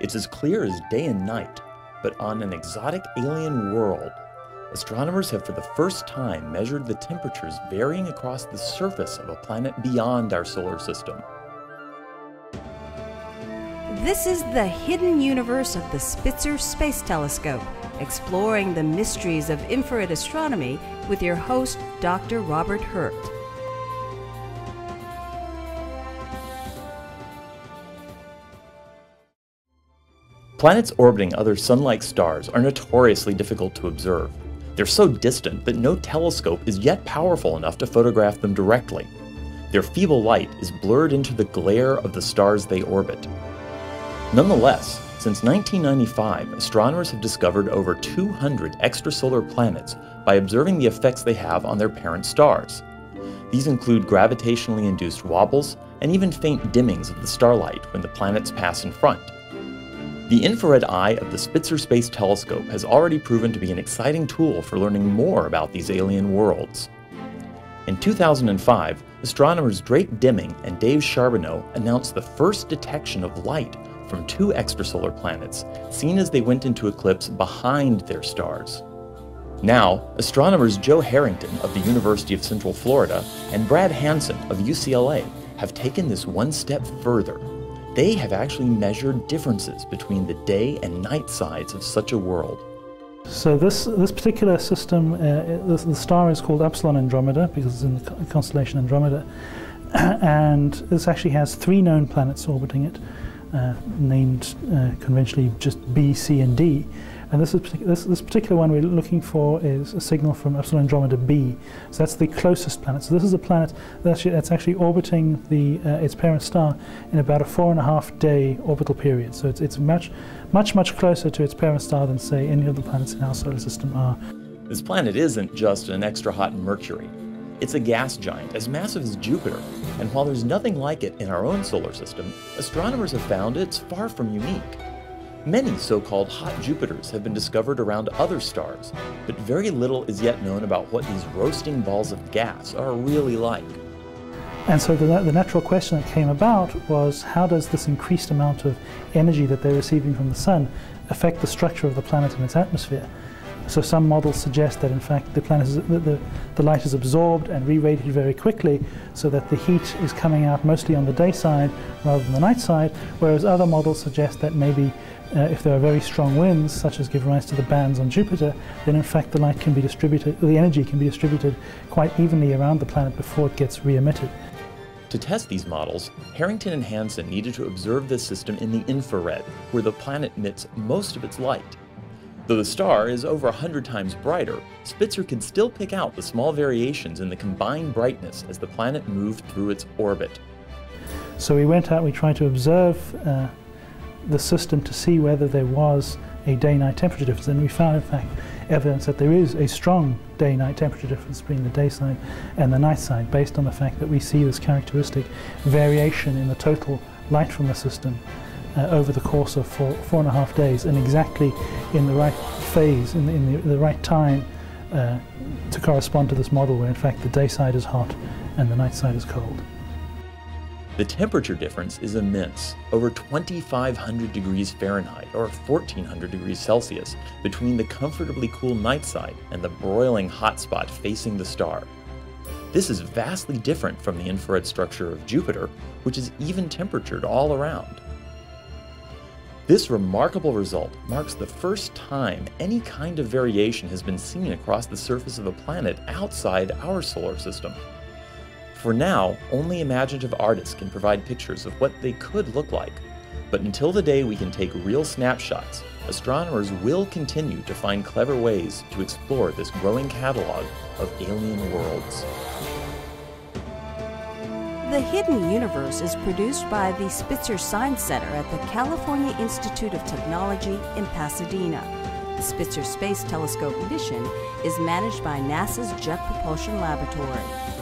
It's as clear as day and night, but on an exotic alien world, astronomers have for the first time measured the temperatures varying across the surface of a planet beyond our solar system. This is the hidden universe of the Spitzer Space Telescope, exploring the mysteries of infrared astronomy with your host, Dr. Robert Hurt. Planets orbiting other sun-like stars are notoriously difficult to observe. They're so distant that no telescope is yet powerful enough to photograph them directly. Their feeble light is blurred into the glare of the stars they orbit. Nonetheless, since 1995, astronomers have discovered over 200 extrasolar planets by observing the effects they have on their parent stars. These include gravitationally induced wobbles and even faint dimmings of the starlight when the planets pass in front. The infrared eye of the Spitzer Space Telescope has already proven to be an exciting tool for learning more about these alien worlds. In 2005, astronomers Drake Deming and Dave Charbonneau announced the first detection of light from two extrasolar planets, seen as they went into eclipse behind their stars. Now, astronomers Joe Harrington of the University of Central Florida and Brad Hansen of UCLA have taken this one step further. They have actually measured differences between the day and night sides of such a world. So this this particular system, uh, the, star is called Upsilon Andromedae because it's in the constellation Andromeda, and this actually has three known planets orbiting it uh, named uh, conventionally just B, C, and D. And this, is, this, this, particular one we're looking for is a signal from Upsilon Andromedae B. So that's the closest planet. So this is a planet that's actually, that's actually orbiting the, uh, its parent star in about a four and a half day orbital period. So it's, it's much, much, much closer to its parent star than, say, any of the planets in our solar system are. This planet isn't just an extra hot Mercury. It's a gas giant as massive as Jupiter, and while there's nothing like it in our own solar system, astronomers have found it's far from unique. Many so-called hot Jupiters have been discovered around other stars, but very little is yet known about what these roasting balls of gas are really like. And so the, the, natural question that came about was how does this increased amount of energy that they're receiving from the sun affect the structure of the planet and its atmosphere? So some models suggest that in fact the, planet is, the, the, the light is absorbed and re-radiated very quickly so that the heat is coming out mostly on the day side rather than the night side, whereas other models suggest that maybe uh, if there are very strong winds, such as give rise to the bands on Jupiter, then in fact the light can be distributed, the energy can be distributed quite evenly around the planet before it gets re-emitted. To test these models, Harrington and Hansen needed to observe this system in the infrared, where the planet emits most of its light. Though the star is over 100 times brighter, Spitzer could still pick out the small variations in the combined brightness as the planet moved through its orbit. So we went out, we tried to observe uh, the system to see whether there was a day-night temperature difference, and we found, in fact, evidence that there is a strong day-night temperature difference between the day side and the night side, based on the fact that we see this characteristic variation in the total light from the system uh, over the course of four, four and a half days and exactly in the right phase, in the, in the, the right time uh, to correspond to this model where in fact the day side is hot and the night side is cold. The temperature difference is immense, over 2,500 degrees Fahrenheit or 1,400 degrees Celsius between the comfortably cool night side and the broiling hot spot facing the star. This is vastly different from the infrared structure of Jupiter, which is even temperatured all around. This remarkable result marks the first time any kind of variation has been seen across the surface of a planet outside our solar system. For now, only imaginative artists can provide pictures of what they could look like, but until the day we can take real snapshots, astronomers will continue to find clever ways to explore this growing catalog of alien worlds. The Hidden Universe is produced by the Spitzer Science Center at the California Institute of Technology in Pasadena. The Spitzer Space Telescope mission is managed by NASA's Jet Propulsion Laboratory.